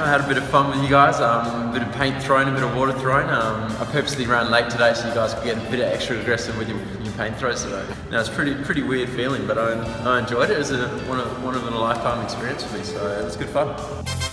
I had a bit of fun with you guys. Um, a bit of paint thrown, a bit of water thrown. Um, I purposely ran late today so you guys could get a bit of extra aggressive with your, your paint throws today. Now it's pretty pretty weird feeling, but I, I enjoyed it. It was a, one of one of a lifetime experience for me, so it was good fun.